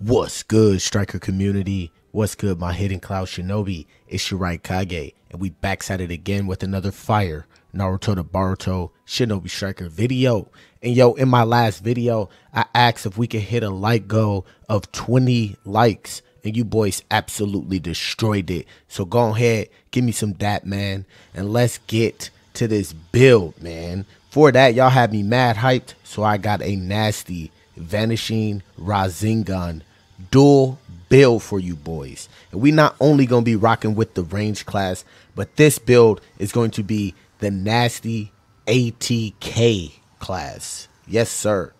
What's good, Striker community? What's good, my hidden cloud shinobi? It's Raikage, and we back it again with another fire Naruto to Boruto Shinobi Striker video. And yo, in my last video, I asked if we could hit a like goal of 20 likes, and you boys absolutely destroyed it. So go ahead, give me some dat, man, and let's get to this build, man. For that, y'all had me mad hyped, so I got a nasty Vanishing Rasengan dual build for you boys. And we not only going to be rocking with the range class, but this build is going to be the nasty ATK class. Yes, sir.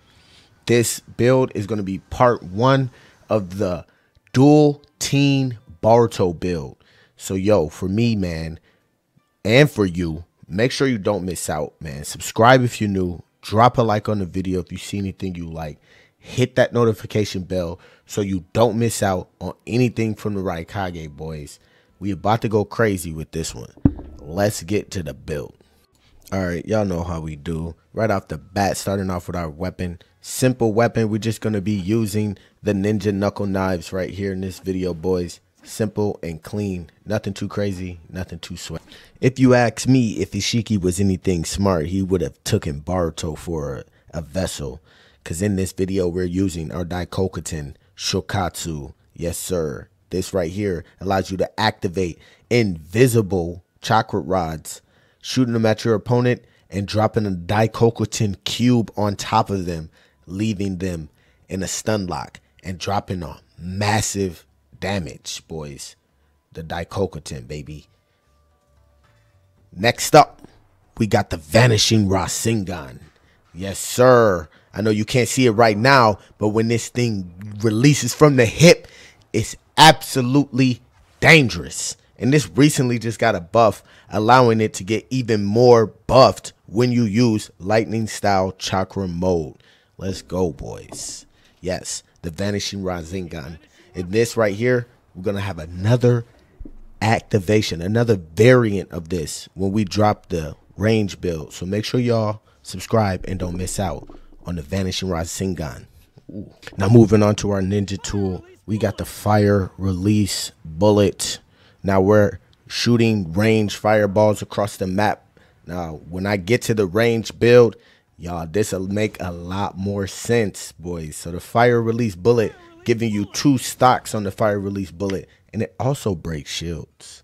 This build is going to be part one of the dual teen Boruto build. So, yo, for me, man, and for you, make sure you don't miss out, man. Subscribe if you're new. Drop a like on the video if you see anything you like hit that notification bell so you don't miss out on anything from the Raikage boys. We about to go crazy with this one. Let's get to the build. All right, y'all know how we do. Right off the bat, starting off with our weapon. Simple weapon. We're just going to be using the Ninja Knuckle Knives right here in this video, boys. Simple and clean. Nothing too crazy, nothing too sweat. If you ask me if Ishiki was anything smart, he would have taken Boruto for a, a vessel. Because in this video, we're using our Daikokuten Shokatsu. Yes, sir. This right here allows you to activate invisible chakra rods, shooting them at your opponent and dropping a Daikokuten cube on top of them, leaving them in a stun lock and dropping a massive damage, boys. The Daikokuten, baby. Next up, we got the Vanishing Rasengan. Yes, sir. I know you can't see it right now, but when this thing releases from the hip, it's absolutely dangerous. And this recently just got a buff, allowing it to get even more buffed when you use lightning style chakra mode. Let's go, boys. Yes, the Vanishing Rasengan. In this right here, we're going to have another activation, another variant of this when we drop the range build. So make sure y'all subscribe and don't miss out on the Vanishing Rasengan. Ooh. Now moving on to our ninja tool, we got the fire release bullet. Now we're shooting range fireballs across the map. Now when I get to the range build, y'all, this will make a lot more sense, boys. So the fire release bullet giving you two stocks on the fire release bullet, and it also breaks shields.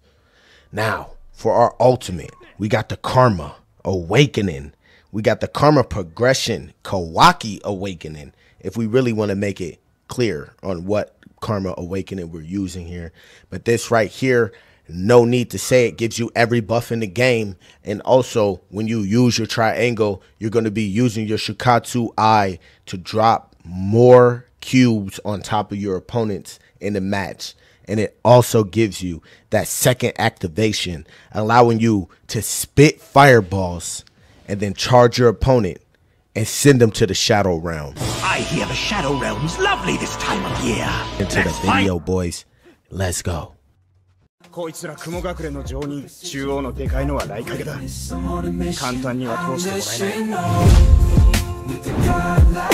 Now for our ultimate, we got the Karma Awakening. We got the karma progression, Kawaki awakening. If we really want to make it clear on what karma awakening we're using here. But this right here, no need to say it, gives you every buff in the game. And also, when you use your triangle, you're going to be using your Shikatsu Eye to drop more cubes on top of your opponents in the match. And it also gives you that second activation, allowing you to spit fireballs and then charge your opponent and send them to the Shadow Realm. I hear the Shadow Realm's lovely this time of year. Into Let's the video, fight. boys. Let's go. こいつら雲隠れの常人中央のでかいのは雷影だ簡単には通してもらえない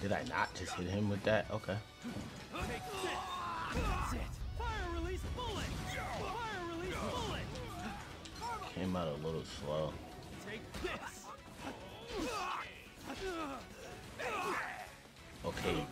Did I not just hit him with that? Okay. Came out a little slow. Okay,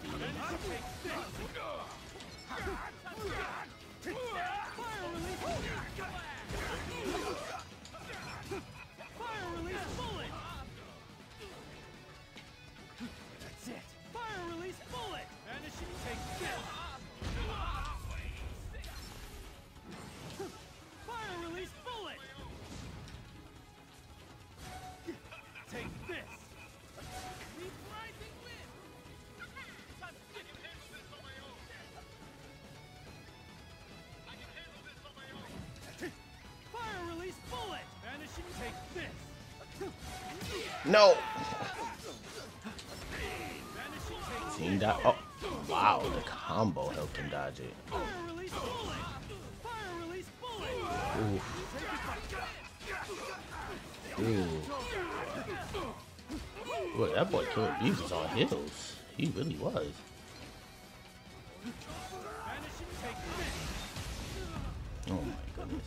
No. Team dodge. Oh, wow. The combo helped him dodge it. Ooh. Ooh. Boy, that boy killed Jesus on hills. He really was. Oh my goodness.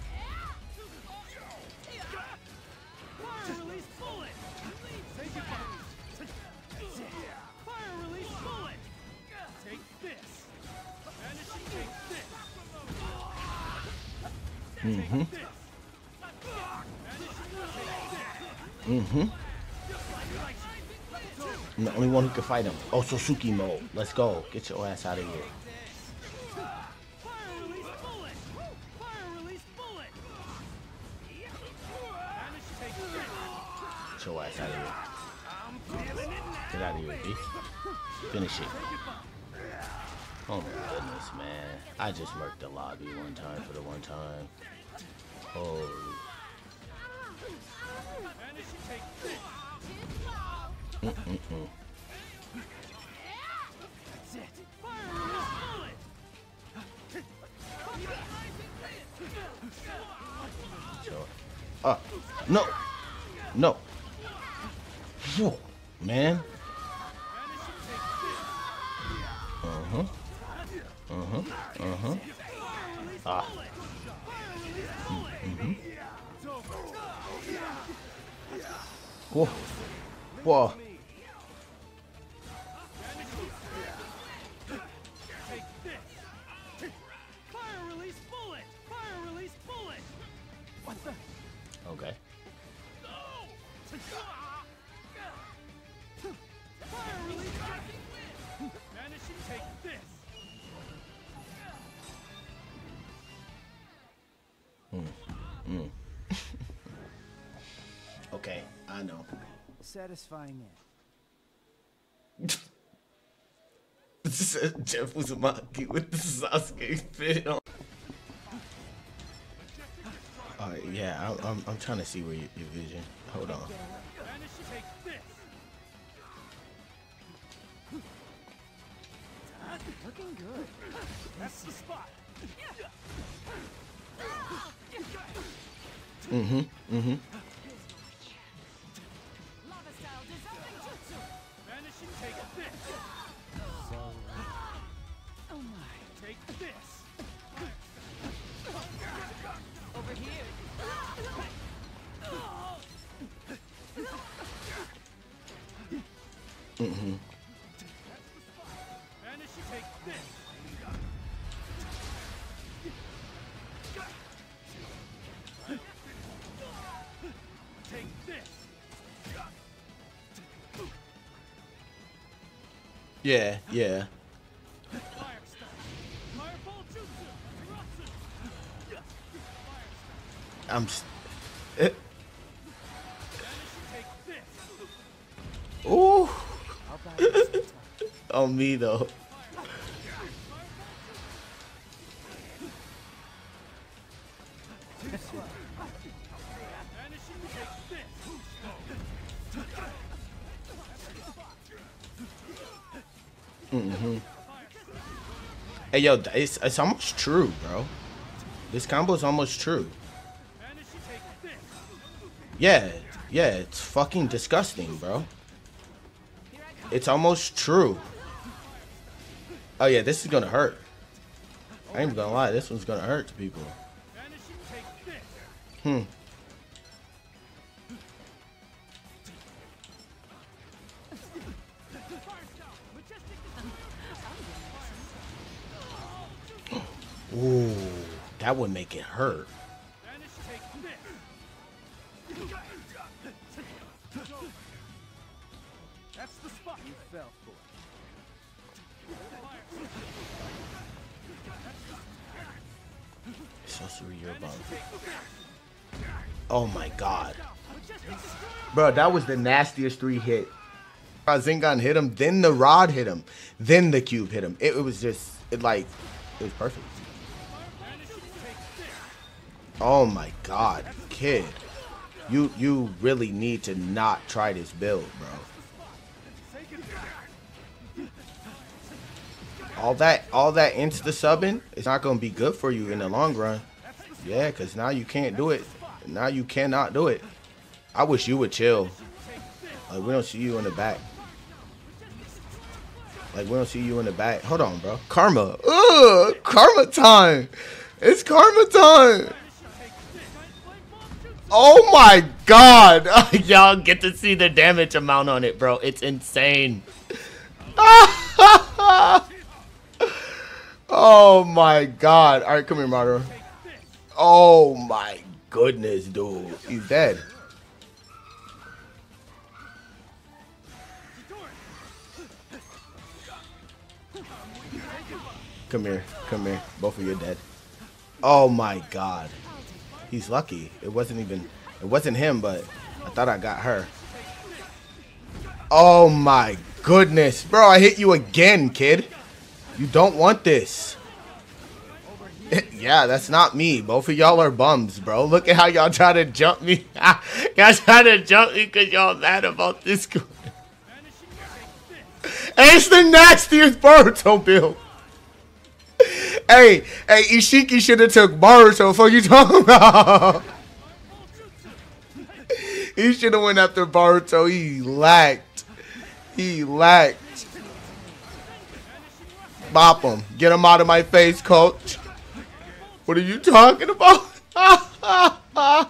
Fire release bullet! Take it back! Fire release bullet! Take this! Vanishing take this! Mm-hmm. Mm-hmm. I'm the only one who can fight him. Oh, Sosuke mode. Let's go. Get your ass out of here. Ass out of here. Get out of here, B. Finish it. Oh my goodness, man. I just murked the lobby one time for the one time. Holy. Uh, no. No. Phew, man. Uh-huh. Uh-huh. Uh-huh. Ah. Mm-hmm. Whoa. Whoa. I know. Satisfying it. Jeff Uzumaki with the Sasuke fit on. Alright, yeah, I, I'm, I'm trying to see where your, your vision. Hold on. Vanish take this! Looking good. That's the spot! Mm-hmm, mm-hmm. Take this! Oh my. Take this! Over here. Mm-hmm. Yeah, yeah. I'm. s- Vanishing take this! Ooh, on me though. Hey yo, it's it's almost true, bro. This combo is almost true. Yeah, yeah, it's fucking disgusting, bro. It's almost true. Oh yeah, this is gonna hurt. I ain't gonna lie, this one's gonna hurt to people. Hmm. Ooh, that would make it hurt. Vanish take this! That's the spot. You fell for Sorcery, you're above. Oh my god. Bro, that was the nastiest three hit. Zingon hit him, then the rod hit him, then the cube hit him. It, it was just, it like, it was perfect. Oh my god, kid. You you really need to not try this build, bro. All that all that insta subbing is not gonna be good for you in the long run. Yeah, cause now you can't do it. Now you cannot do it. I wish you would chill. Like we don't see you in the back. Like we don't see you in the back. Hold on, bro. Karma. Ugh, karma time. It's karma time. Oh my god. Y'all get to see the damage amount on it, bro. It's insane. oh my god. All right, come here, Mario. Oh my goodness, dude. He's dead. Come here. Come here. Both of you are dead. Oh my god. He's lucky. It wasn't even it wasn't him, but I thought I got her. Oh my goodness. Bro, I hit you again, kid. You don't want this. yeah, that's not me. Both of y'all are bums, bro. Look at how y'all try to jump me. y'all try to jump me because y'all mad about this. it's the nastiest Boruto build. Hey, hey, Ishiki should have took Boruto. Fuck you talking about? he should have went after Boruto. He lacked. He lacked. Bop him. Get him out of my face, coach. What are you talking about?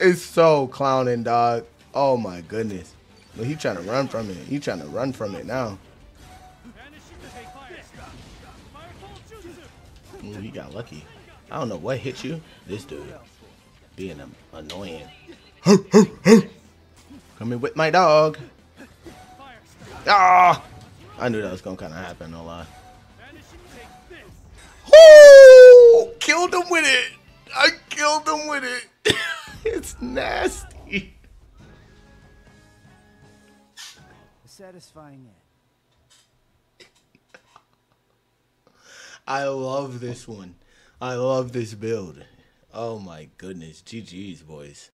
it's so clowning, dog. Oh my goodness. But he trying to run from it. He trying to run from it now. He got lucky. I don't know what hit you. This dude being annoying. Coming with my dog. Ah! I knew that was gonna kind of happen. No lie. Killed him with it. I killed him with it. it's nasty. Satisfying end. I love this one. I love this build. Oh my goodness. GG's, boys.